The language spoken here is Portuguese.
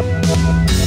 Música